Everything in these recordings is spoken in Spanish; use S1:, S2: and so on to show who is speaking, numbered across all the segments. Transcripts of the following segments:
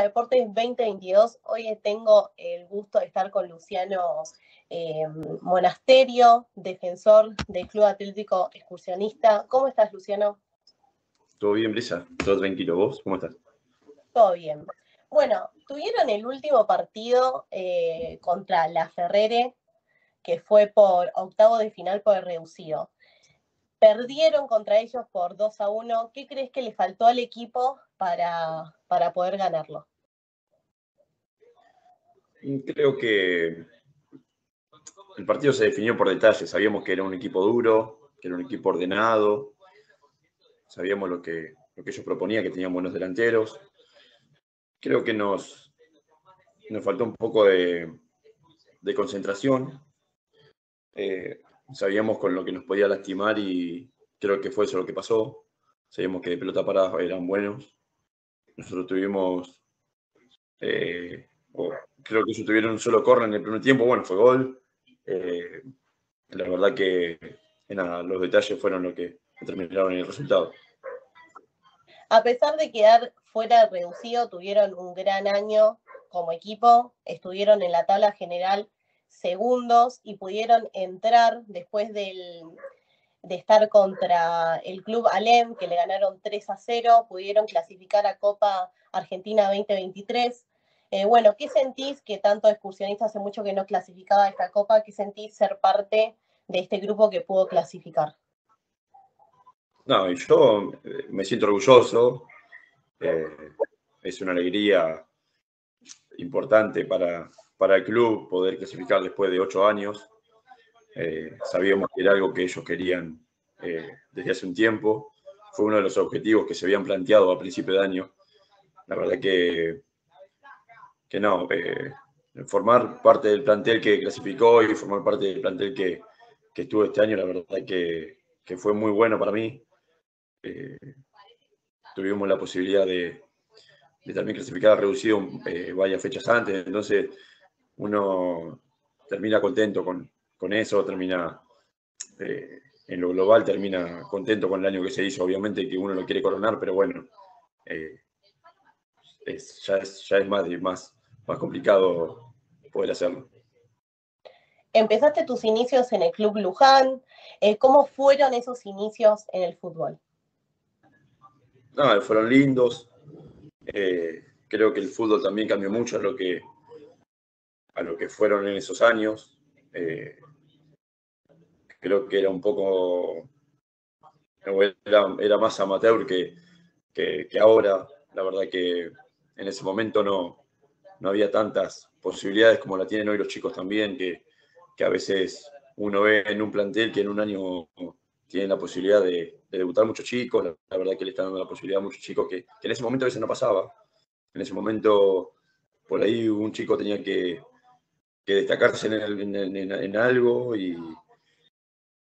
S1: Deportes 2022. Hoy tengo el gusto de estar con Luciano eh, Monasterio, defensor del Club Atlético Excursionista. ¿Cómo estás, Luciano?
S2: Todo bien, Brisa. Todo tranquilo. ¿Vos? ¿Cómo estás?
S1: Todo bien. Bueno, tuvieron el último partido eh, contra la Ferrere, que fue por octavo de final por el reducido. Perdieron contra ellos por 2 a 1. ¿Qué crees que le faltó al equipo para, para poder ganarlo?
S2: Creo que el partido se definió por detalles. Sabíamos que era un equipo duro, que era un equipo ordenado. Sabíamos lo que, lo que ellos proponían, que tenían buenos delanteros. Creo que nos, nos faltó un poco de, de concentración. Eh, sabíamos con lo que nos podía lastimar y creo que fue eso lo que pasó. Sabíamos que de pelota parada eran buenos. Nosotros tuvimos, eh, creo que ellos tuvieron un solo corner en el primer tiempo, bueno, fue gol. Eh, la verdad que los detalles fueron lo que determinaron el resultado.
S1: A pesar de quedar fuera reducido, tuvieron un gran año como equipo, estuvieron en la tabla general segundos y pudieron entrar después del, de estar contra el club Alem, que le ganaron 3 a 0, pudieron clasificar a Copa Argentina 2023. Eh, bueno, ¿qué sentís que tanto excursionista hace mucho que no clasificaba esta Copa? ¿Qué sentís ser parte de este grupo que pudo clasificar?
S2: No, yo eh, me siento orgulloso. Eh, es una alegría importante para, para el club poder clasificar después de ocho años. Eh, sabíamos que era algo que ellos querían eh, desde hace un tiempo. Fue uno de los objetivos que se habían planteado a principio de año. La verdad que, que no, eh, formar parte del plantel que clasificó y formar parte del plantel que, que estuvo este año, la verdad que, que fue muy bueno para mí. tuvimos la posibilidad de, de también clasificar reducido varias fechas antes, entonces uno termina contento con, eso, termina eh, en lo global, termina contento con el año que se hizo. Obviamente que uno lo quiere coronar, pero bueno, eh, ya, es, ya es más, más, más complicado poder hacerlo.
S1: Empezaste tus inicios en el Club Luján. Eh, ¿Cómo fueron esos inicios en el fútbol?
S2: No, fueron lindos. creo que el fútbol también cambió mucho a lo que a lo que fueron en esos años. Eh, creo que era un poco, era, más amateur que, que, ahora. La verdad que en ese momento no, no había tantas posibilidades como la tienen hoy los chicos también, que, que a veces uno ve en un plantel que en un año tienen la posibilidad de, debutar muchos chicos, la, verdad que le están dando la posibilidad a muchos chicos que, que, en ese momento a veces no pasaba. En ese momento, por ahí un chico tenía que, que destacarse en, algo y,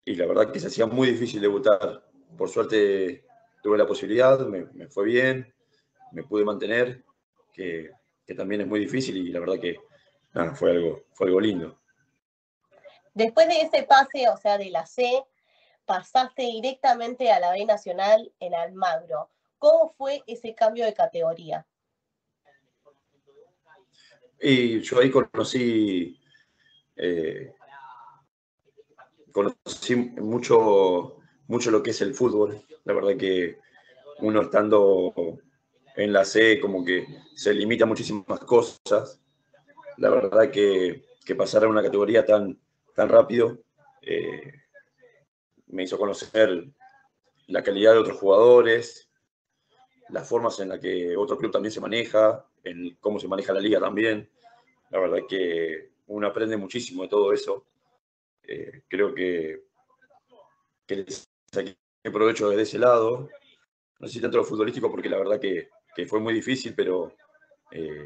S2: la verdad que se hacía muy difícil debutar. Por suerte tuve la posibilidad, me, fue bien, me pude mantener, que, también es muy difícil y la verdad que fue, algo, fue algo lindo.
S1: Después de ese pase, o sea, de la C, pasaste directamente a la B Nacional en Almagro. ¿Cómo fue ese cambio de categoría?
S2: Y yo ahí conocí, eh, conocí mucho, mucho lo que es el fútbol. La verdad que uno estando en la C como que se limita a muchísimas cosas. La verdad que, que pasar a una categoría tan, tan rápido eh, me hizo conocer la calidad de otros jugadores, las formas en las que otro club también se maneja, en cómo se maneja la liga también. La verdad que uno aprende muchísimo de todo eso. Eh, creo que, que les saqué provecho desde ese lado. No sé si tanto lo futbolístico, porque la verdad que, fue muy difícil, pero eh,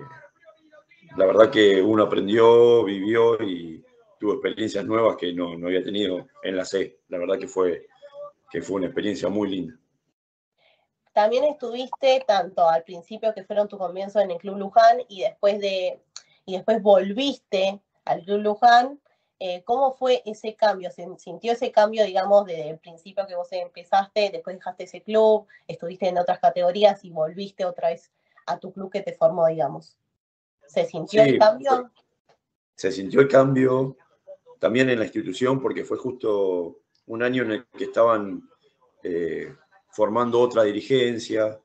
S2: la verdad que uno aprendió, vivió y tuvo experiencias nuevas que no, no había tenido en la C. La verdad que fue, que fue una experiencia muy linda.
S1: También estuviste tanto al principio que fueron tu comienzo en el Club Luján y después de y después volviste al Club Luján. Eh, ¿Cómo fue ese cambio? ¿Se sintió ese cambio, digamos, desde el principio que vos empezaste, después dejaste ese club, estuviste en otras categorías y volviste otra vez a tu club que te formó, digamos. ¿Se sintió el cambio?
S2: Se sintió el cambio también en la institución porque fue justo un año en el que estaban eh, formando otra dirigencia,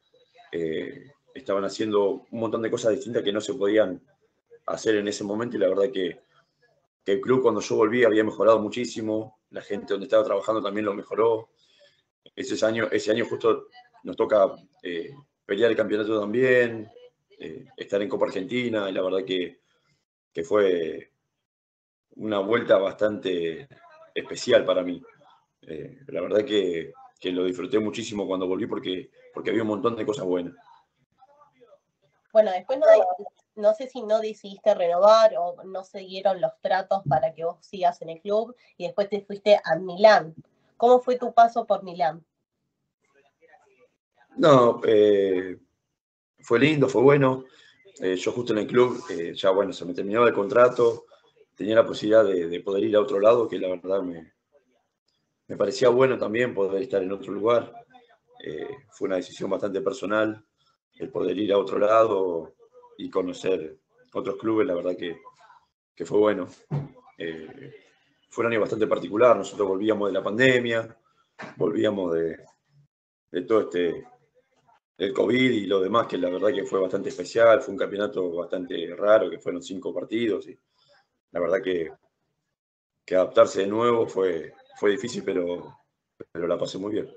S2: eh, estaban haciendo un montón de cosas distintas que no se podían hacer en ese momento y la verdad que, el club cuando yo volví había mejorado muchísimo, la gente donde estaba trabajando también lo mejoró. Ese año, ese año justo nos toca eh, pelear el campeonato también, eh, estar en Copa Argentina y la verdad que, que fue una vuelta bastante especial para mí. Eh, la verdad que, que, lo disfruté muchísimo cuando volví porque, porque había un montón de cosas buenas.
S1: Bueno, después no, no sé si no decidiste renovar o no siguieron los tratos para que vos sigas en el club y después te fuiste a Milán. ¿Cómo fue tu paso por Milán?
S2: No, eh, fue lindo, fue bueno. Eh, yo justo en el club, eh, ya bueno, se me terminaba el contrato, tenía la posibilidad de, poder ir a otro lado, que la verdad me, me, parecía bueno también poder estar en otro lugar. fue una decisión bastante personal el poder ir a otro lado y conocer otros clubes, la verdad que, fue bueno. Eh, fue un año bastante particular, nosotros volvíamos de la pandemia, volvíamos de, todo este, el COVID y lo demás, que la verdad que fue bastante especial, fue un campeonato bastante raro, que fueron cinco partidos y la verdad que, que adaptarse de nuevo fue, fue difícil, pero, pero la pasé muy bien.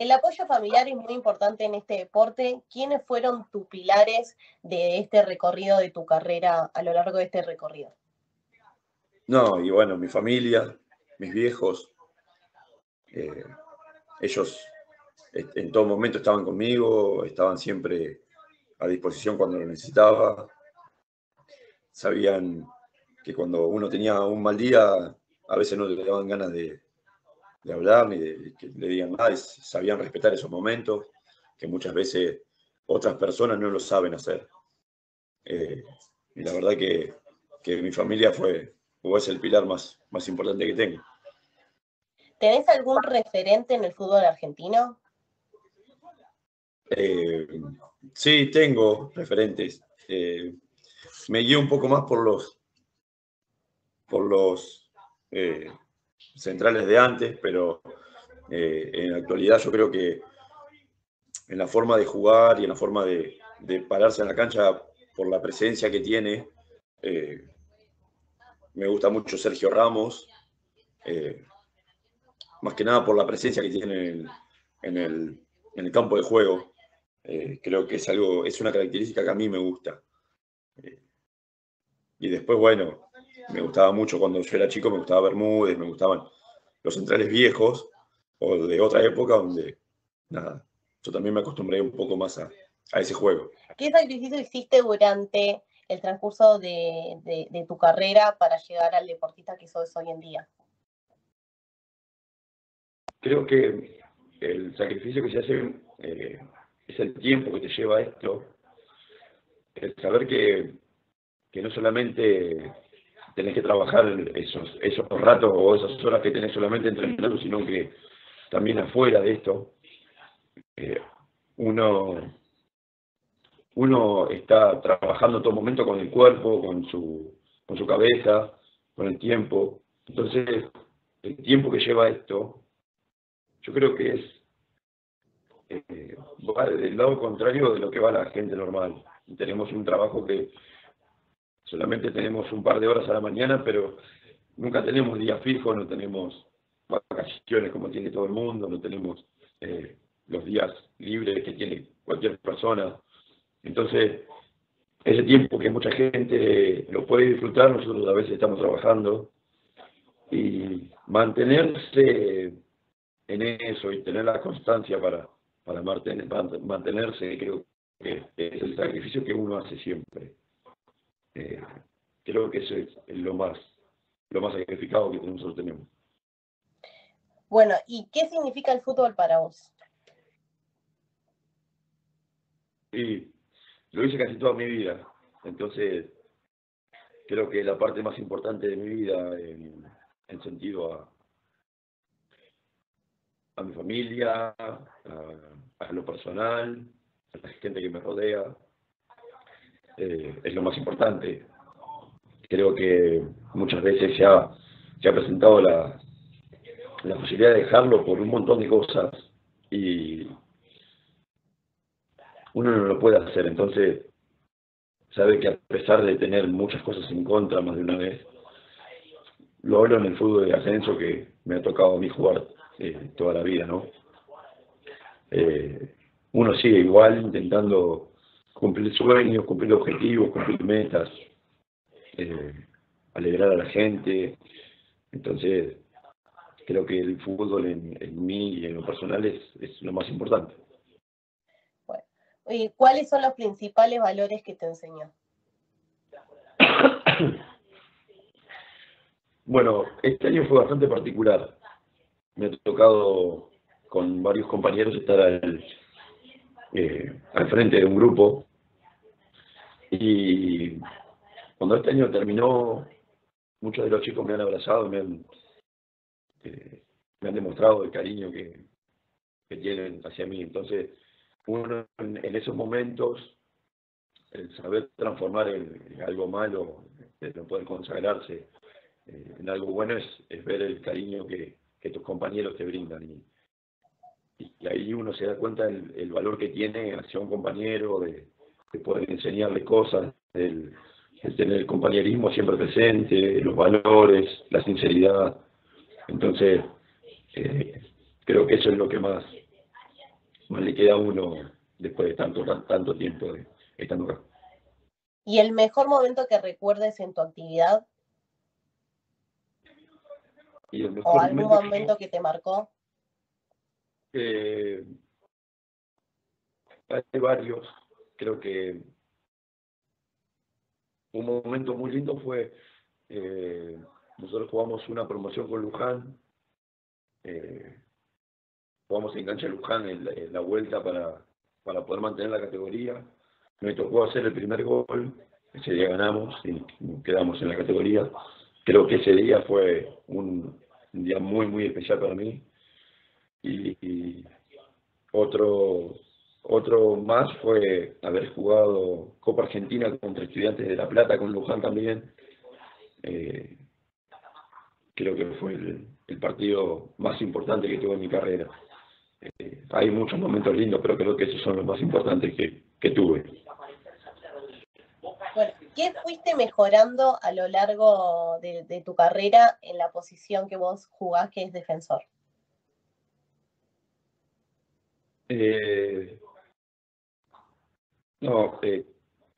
S1: El apoyo familiar es muy importante en este deporte. ¿Quiénes fueron tus pilares de este recorrido de tu carrera a lo largo de este recorrido?
S2: No, y bueno, mi familia, mis viejos, eh, ellos en todo momento estaban conmigo, estaban siempre a disposición cuando lo necesitaba. Sabían que cuando uno tenía un mal día, a veces no le daban ganas de, de hablar ni de que le digan nada, sabían respetar esos momentos que muchas veces otras personas no lo saben hacer. Eh, y la verdad que, mi familia fue o es el pilar más, más importante que tengo.
S1: ¿Tenés algún referente en el fútbol argentino?
S2: Eh, sí, tengo referentes. Eh, me guío un poco más por los, por los centrales de antes, pero eh, en la actualidad yo creo que en la forma de jugar y en la forma de, pararse en la cancha por la presencia que tiene, eh, me gusta mucho Sergio Ramos, eh, más que nada por la presencia que tiene en el, en el campo de juego. creo que es algo, es una característica que a mí me gusta. y después, bueno, me gustaba mucho cuando yo era chico, me gustaba Bermúdez, me gustaban los centrales viejos o de otra época donde, nada, yo también me acostumbré un poco más a, ese juego.
S1: ¿Qué sacrificio hiciste durante el transcurso de, tu carrera para llegar al deportista que sos hoy en día?
S2: Creo que el sacrificio que se hace eh, es el tiempo que te lleva esto, el saber que, que no solamente tenés que trabajar esos, esos ratos o esas horas que tenés solamente entrenando, sino que también afuera de esto, eh, uno, uno está trabajando todo momento con el cuerpo, con su, con su cabeza, con el tiempo. Entonces, el tiempo que lleva esto, yo creo que es eh, del lado contrario de lo que va la gente normal. Tenemos un trabajo que solamente tenemos un par de horas a la mañana, pero nunca tenemos días fijos, no tenemos vacaciones como tiene todo el mundo, no tenemos eh, los días libres que tiene cualquier persona. Entonces, ese tiempo que mucha gente lo puede disfrutar, nosotros a veces estamos trabajando y mantenerse en eso y tener la constancia para, para mantenerse, creo que es el sacrificio que uno hace siempre. Eh, creo que eso es lo más, lo más sacrificado que nosotros tenemos.
S1: Bueno, ¿y qué significa el fútbol para vos?
S2: Sí, lo hice casi toda mi vida. Entonces, creo que la parte más importante de mi vida en, sentido a, a mi familia, a, lo personal, la gente que me rodea, eh, es lo más importante. Creo que muchas veces se ha, se ha presentado la, la posibilidad de dejarlo por un montón de cosas y uno no lo puede hacer. Entonces, sabe que a pesar de tener muchas cosas en contra más de una vez, lo hablo en el fútbol de ascenso que me ha tocado a mí jugar eh, toda la vida, ¿no? Eh, uno sigue igual intentando cumplir sueños, cumplir objetivos, cumplir metas, eh, alegrar a la gente. Entonces, creo que el fútbol en, mí y en lo personal es, es lo más importante.
S1: Bueno, ¿cuáles son los principales valores que te enseñó?
S2: Bueno, este año fue bastante particular. Me ha tocado con varios compañeros estar al, eh, al frente de un grupo y cuando este año terminó, muchos de los chicos me han abrazado, me han, eh, me han demostrado el cariño que, que, tienen hacia mí. Entonces, uno en, esos momentos, el saber transformar en, algo malo, el no poder consagrarse eh, en algo bueno, es, es ver el cariño que, que, tus compañeros te brindan. Y, y ahí uno se da cuenta del el valor que tiene hacia un compañero, de, de poder enseñarle cosas, el, tener el compañerismo siempre presente, los valores, la sinceridad. Entonces, eh, creo que eso es lo que más, más le queda a uno después de tanto, tanto tiempo de, estando acá.
S1: ¿Y el mejor momento que recuerdes en tu actividad? ¿O algún momento que, te marcó?
S2: Eh, hay varios creo que un momento muy lindo fue, eh, nosotros jugamos una promoción con Luján, eh, jugamos en cancha Luján en la, vuelta para, para poder mantener la categoría. Me tocó hacer el primer gol, ese día ganamos y quedamos en la categoría. Creo que ese día fue un, día muy, muy especial para mí. Y otro otro más fue haber jugado Copa Argentina contra Estudiantes de La Plata, con Luján también. Eh, creo que fue el, partido más importante que tuve en mi carrera. Eh, hay muchos momentos lindos, pero creo que esos son los más importantes que, tuve.
S1: Bueno, ¿qué fuiste mejorando a lo largo de, de tu carrera en la posición que vos jugás, que es defensor?
S2: Eh, no, eh,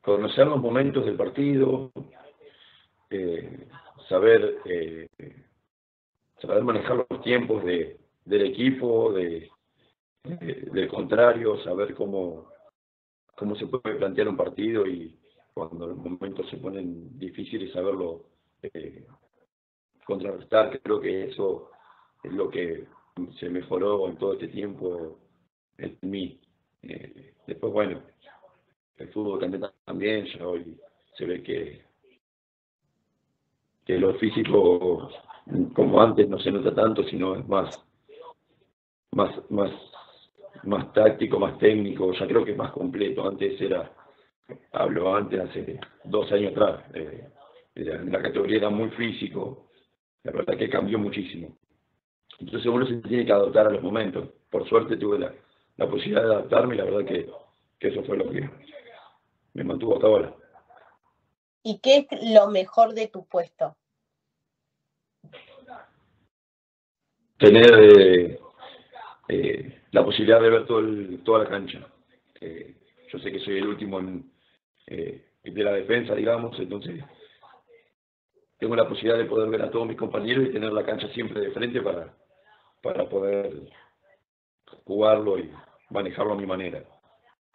S2: conocer los momentos del partido, eh, saber, eh, saber manejar los tiempos de, del equipo, de, del contrario, saber cómo, cómo se puede plantear un partido y cuando los momentos se ponen difíciles saberlo eh, contrarrestar. Creo que eso es lo que se mejoró en todo este tiempo en mí. después, bueno, el fútbol también, también ya hoy se ve que, que lo físico como antes no se nota tanto, sino es más, más, más, más táctico, más técnico, ya creo que es más completo. Antes era, hablo antes, hace dos años atrás, eh, la categoría era muy físico, la verdad que cambió muchísimo. Entonces uno se tiene que adaptar a los momentos. Por suerte tuve la, la posibilidad de adaptarme y la verdad que, que eso fue lo que, me mantuvo hasta ahora.
S1: ¿Y qué es lo mejor de tu puesto?
S2: Tener eh, eh, la posibilidad de ver todo toda la cancha. Eh, yo sé que soy el último en, de la defensa, digamos, entonces tengo la posibilidad de poder ver a todos mis compañeros y tener la cancha siempre de frente para, para poder jugarlo y manejarlo a mi manera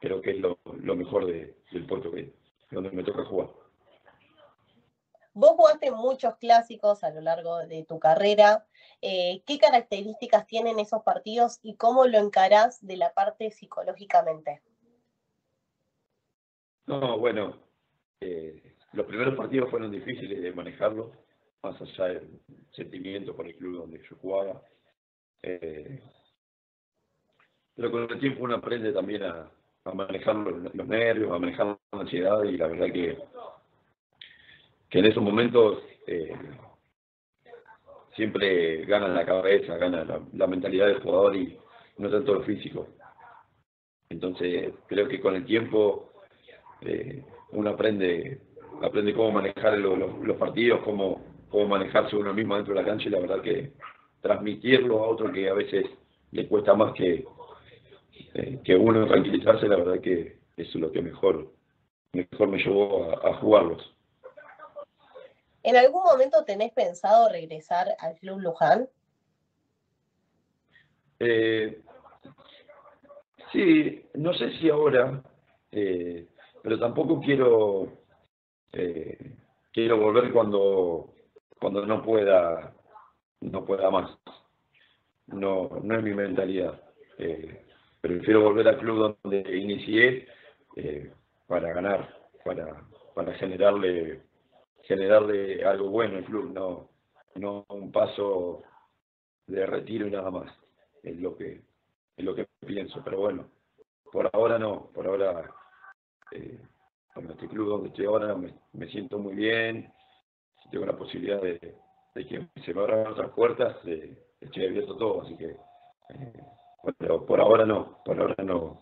S2: creo que es lo, mejor del puerto que donde me toca jugar.
S1: Vos jugaste muchos clásicos a lo largo de tu carrera. Eh, ¿Qué características tienen esos partidos y cómo lo encarás de la parte psicológicamente?
S2: No, bueno, eh, los primeros partidos fueron difíciles de manejarlo, más allá del sentimiento por el club donde yo jugaba. Eh, pero con el tiempo uno aprende también a, manejar los, nervios, a manejar la ansiedad y la verdad que, que en esos momentos eh, siempre gana la cabeza, gana la, mentalidad del jugador y no tanto lo físico. Entonces creo que con el tiempo eh, uno aprende aprende cómo manejar los, partidos, cómo, cómo manejarse uno mismo dentro de la cancha y la verdad que transmitirlo a otro que a veces le cuesta más que, eh, que uno tranquilizarse, la verdad que es lo que mejor, mejor me llevó a, jugarlos.
S1: ¿En algún momento tenés pensado regresar al Club Luján?
S2: Eh, sí, no sé si ahora, eh, pero tampoco quiero quiero volver cuando cuando no pueda no pueda más no no es mi mentalidad prefiero volver al club donde inicié eh, para ganar, para, para generarle, generarle algo bueno al club, no, no un paso de retiro y nada más. Es lo que, es lo que pienso, pero bueno, por ahora no, por ahora eh, en este club donde estoy ahora me, siento muy bien, si tengo la posibilidad de, que se me abran otras puertas, eh, estoy abierto todo, así que eh, pero por ahora no, por ahora no,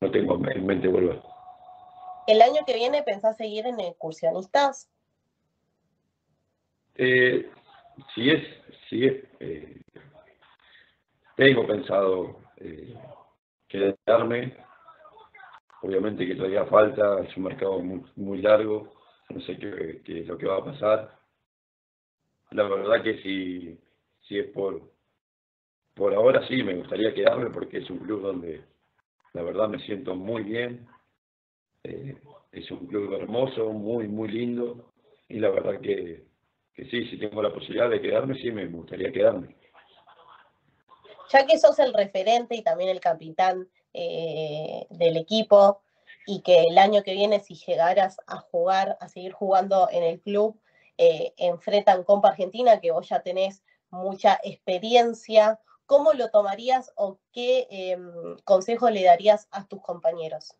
S2: no tengo en mente volver.
S1: ¿El año que viene pensás seguir en excursionistas?
S2: Eh, si es, si es, eh, tengo pensado eh, quedarme, obviamente que todavía falta, es un mercado muy, largo, no sé qué, qué, es lo que va a pasar. La verdad que si, si es por, por ahora sí, me gustaría quedarme porque es un club donde la verdad me siento muy bien. Eh, es un club hermoso, muy, muy lindo. Y la verdad que, sí, si tengo la posibilidad de quedarme, sí, me gustaría quedarme.
S1: Ya que sos el referente y también el capitán eh, del equipo, y que el año que viene, si llegaras a jugar, a seguir jugando en el club, eh, enfrentan Compa Argentina, que vos ya tenés mucha experiencia, ¿cómo lo tomarías o qué em, consejo le darías a tus compañeros?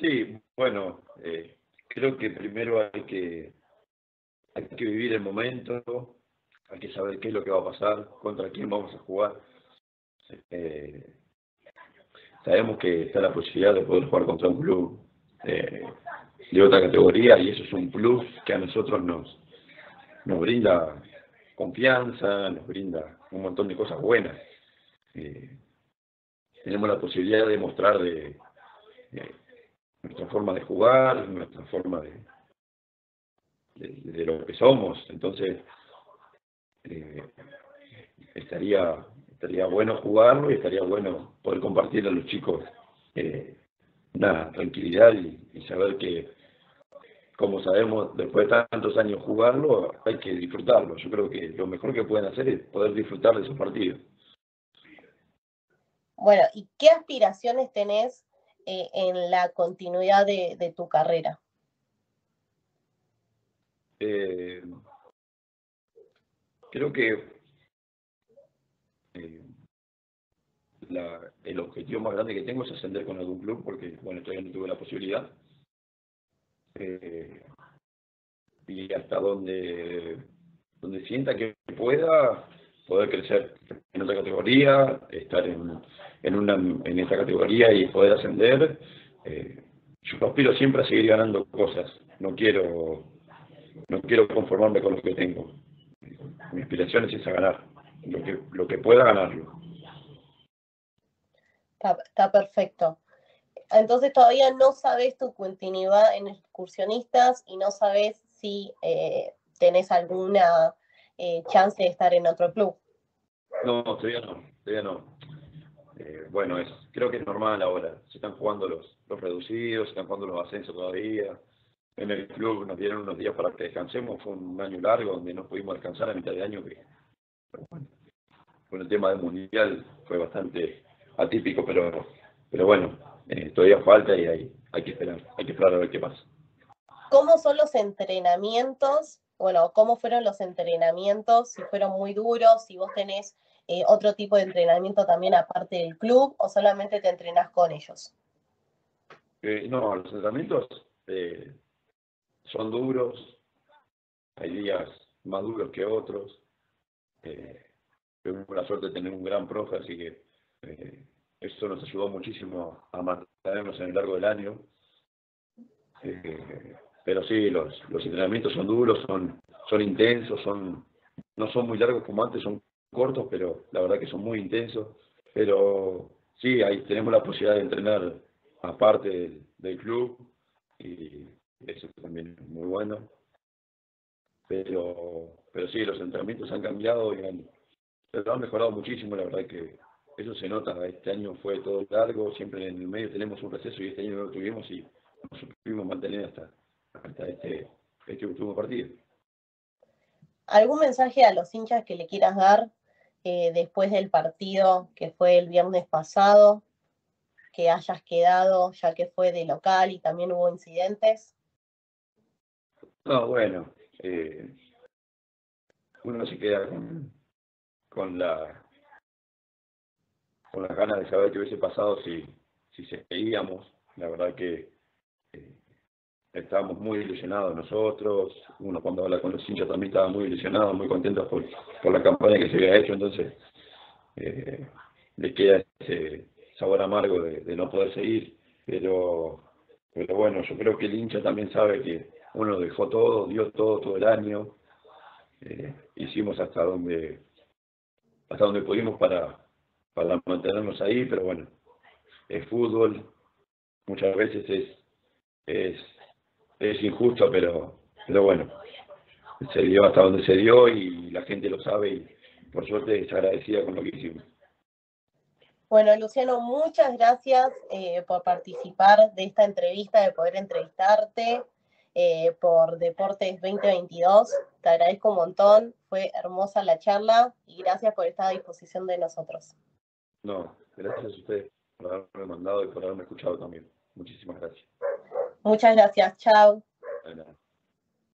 S2: Sí, bueno, eh, creo que primero hay que, hay que vivir el momento, hay que saber qué es lo que va a pasar, contra quién vamos a jugar. Eh, sabemos que está la posibilidad de poder jugar contra un club de otra categoría y eso es un plus que a nosotros nos, nos brinda confianza, nos brinda un montón de cosas buenas. Eh, tenemos la posibilidad de mostrar de, nuestra forma de jugar, nuestra forma de, de, lo que somos. Entonces, eh, estaría, estaría bueno jugarlo y estaría bueno poder compartir a los chicos eh, una tranquilidad y saber que como sabemos, después de tantos años jugarlo, hay que disfrutarlo. Yo creo que lo mejor que pueden hacer es poder disfrutar de esos partidos.
S1: Bueno, ¿y qué aspiraciones tenés eh, en la continuidad de, tu carrera?
S2: Eh, creo que eh, el objetivo más grande que tengo es ascender con algún club, porque bueno, todavía no tuve la posibilidad eh, y hasta donde, donde sienta que pueda poder crecer en otra categoría, estar en, en, una, en esta categoría y poder ascender. Eh, yo aspiro siempre a seguir ganando cosas, no quiero, no quiero conformarme con lo que tengo. Mi aspiración es esa, ganar, lo que, lo que pueda ganarlo.
S1: está perfecto. Entonces todavía no sabes tu continuidad en excursionistas y no sabes si eh, tenés alguna eh, chance de estar en otro club.
S2: No, todavía no, todavía no. Eh, bueno, es, creo que es normal ahora. Se están jugando los, los reducidos, se están jugando los ascensos todavía. En el club nos dieron unos días para que descansemos. Fue un año largo donde no pudimos descansar a mitad de año. Que, con el tema del mundial fue bastante atípico, pero, pero bueno, eh, todavía falta y hay, hay que esperar, hay que esperar a ver qué pasa.
S1: ¿Cómo son los entrenamientos? Bueno, ¿cómo fueron los entrenamientos? Si fueron muy duros, si vos tenés eh, otro tipo de entrenamiento también aparte del club o solamente te entrenas con ellos?
S2: Eh, no, los entrenamientos son duros, hay días más duros que otros. Tuvimos la suerte de tener un gran profe, así que eh, eso nos ayudó muchísimo a mantenernos en el largo del año. pero sí, los, los entrenamientos son duros, son, son intensos, son no son muy largos como antes, son cortos, pero la verdad que son muy intensos. Pero sí, ahí tenemos la posibilidad de entrenar aparte del, club y eso también es muy bueno. Pero, pero sí, los entrenamientos han cambiado y han, pero han mejorado muchísimo, la verdad que eso se nota. Este año fue todo largo, siempre en el medio tenemos un receso y este año no lo tuvimos y nos supimos mantener hasta, hasta este, este último partido.
S1: ¿Algún mensaje a los hinchas que le quieras dar eh, después del partido que fue el viernes pasado, que hayas quedado ya que fue de local y también hubo incidentes?
S2: No, bueno, eh, uno se queda con, con la con las ganas de saber qué hubiese pasado si, si seguíamos. La verdad que eh, estábamos muy ilusionados nosotros, uno cuando habla con los hinchas también estaba muy ilusionado, muy contento por, por la campaña que se había hecho, entonces eh, le queda ese sabor amargo de, no poder seguir, pero, pero bueno, yo creo que el hincha también sabe que uno dejó todo, dio todo todo el año, eh, hicimos hasta donde hasta donde pudimos para, para mantenernos ahí, pero bueno, es fútbol, muchas veces es, es injusto, pero, pero bueno, se dio hasta donde se dio y la gente lo sabe y por suerte es agradecida con lo que hicimos.
S1: Bueno, Luciano, muchas gracias eh, por participar de esta entrevista, de poder entrevistarte eh, por Deportes 2022. Te agradezco un montón, fue hermosa la charla y gracias por estar a disposición de nosotros.
S2: No, gracias a ustedes por haberme mandado y por haberme escuchado también. Muchísimas gracias.
S1: Muchas gracias. Chao.